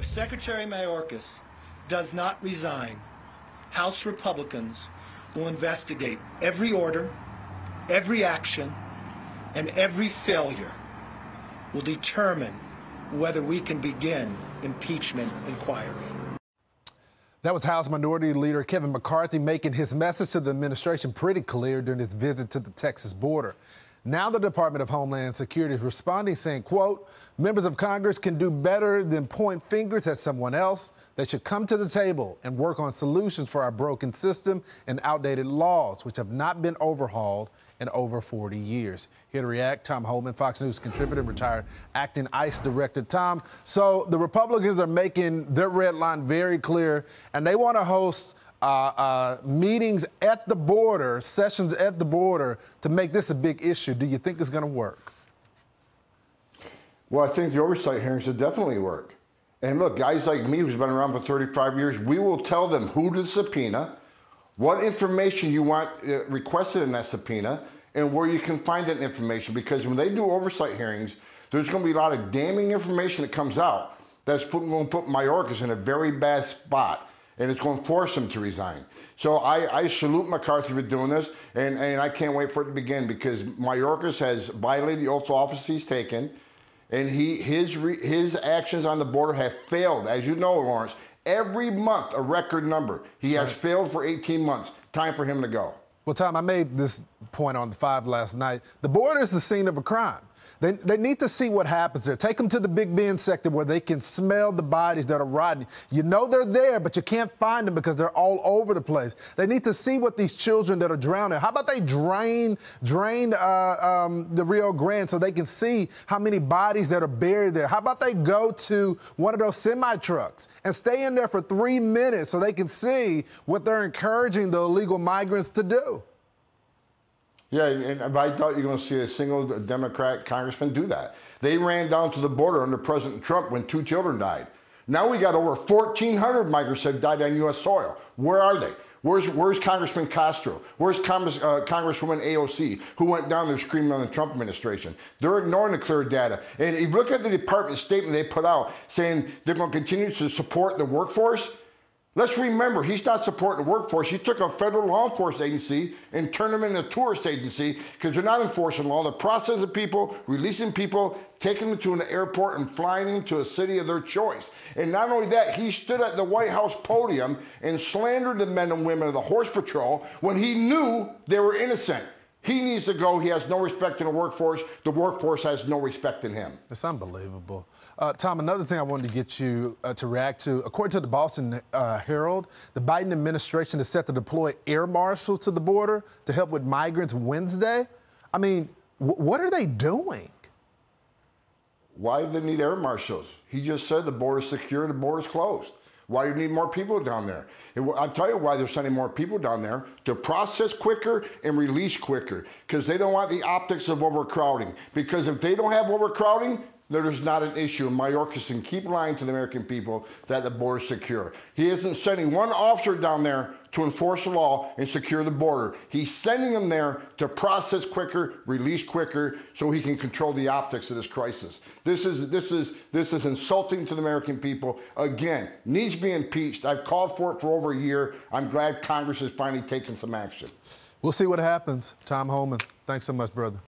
If Secretary Mayorkas does not resign, House Republicans will investigate every order, every action, and every failure will determine whether we can begin impeachment inquiry. That was House Minority Leader Kevin McCarthy making his message to the administration pretty clear during his visit to the Texas border. Now the Department of Homeland Security is responding saying, quote, members of Congress can do better than point fingers at someone else. They should come to the table and work on solutions for our broken system and outdated laws, which have not been overhauled in over 40 years. Here to react, Tom Homan, Fox News contributor, retired acting ICE director. Tom, so the Republicans are making their red line very clear, and they want to host uh, uh, meetings at the border, sessions at the border to make this a big issue. Do you think it's going to work? Well, I think the oversight hearings will definitely work. And look, guys like me who's been around for 35 years, we will tell them who to subpoena, what information you want uh, requested in that subpoena, and where you can find that information. Because when they do oversight hearings, there's going to be a lot of damning information that comes out that's going to put Mayorkas in a very bad spot and it's going to force him to resign. So I, I salute McCarthy for doing this, and, and I can't wait for it to begin because Mayorkas has violated the oath of office he's taken, and he his his actions on the border have failed. As you know, Lawrence, every month a record number. He Sorry. has failed for 18 months. Time for him to go. Well, Tom, I made this point on the five last night. The border is the scene of a crime. They, they need to see what happens there. Take them to the Big Bend sector where they can smell the bodies that are rotting. You know they're there, but you can't find them because they're all over the place. They need to see what these children that are drowning. How about they drain drain uh, um, the Rio Grande so they can see how many bodies that are buried there? How about they go to one of those semi trucks and stay in there for three minutes so they can see what they're encouraging the illegal migrants to do? Yeah, and I thought you're going to see a single Democrat congressman do that. They ran down to the border under President Trump when two children died. Now we got over 1,400 migrants have died on U.S. soil. Where are they? Where's, where's Congressman Castro? Where's uh, Congresswoman AOC, who went down there screaming on the Trump administration? They're ignoring the clear data. And if you look at the department statement they put out saying they're going to continue to support the workforce, Let's remember, he's not supporting the workforce. He took a federal law enforcement agency and turned them into a tourist agency because they're not enforcing law. They're processing people, releasing people, taking them to an airport and flying them to a city of their choice. And not only that, he stood at the White House podium and slandered the men and women of the Horse Patrol when he knew they were innocent. He needs to go. He has no respect in the workforce. The workforce has no respect in him. It's unbelievable. Uh, Tom, another thing I wanted to get you uh, to react to. According to the Boston uh, Herald, the Biden administration is set to deploy air marshals to the border to help with migrants Wednesday. I mean, what are they doing? Why do they need air marshals? He just said the border's secure, the border's closed. Why do you need more people down there? I'll tell you why they're sending more people down there to process quicker and release quicker because they don't want the optics of overcrowding. Because if they don't have overcrowding, there's not an issue. And Mayorkas can keep lying to the American people that the border is secure. He isn't sending one officer down there to enforce the law and secure the border. He's sending them there to process quicker, release quicker, so he can control the optics of this crisis. This is this is this is insulting to the American people. Again, needs to be impeached. I've called for it for over a year. I'm glad Congress has finally taken some action. We'll see what happens. Tom Homan, thanks so much, brother.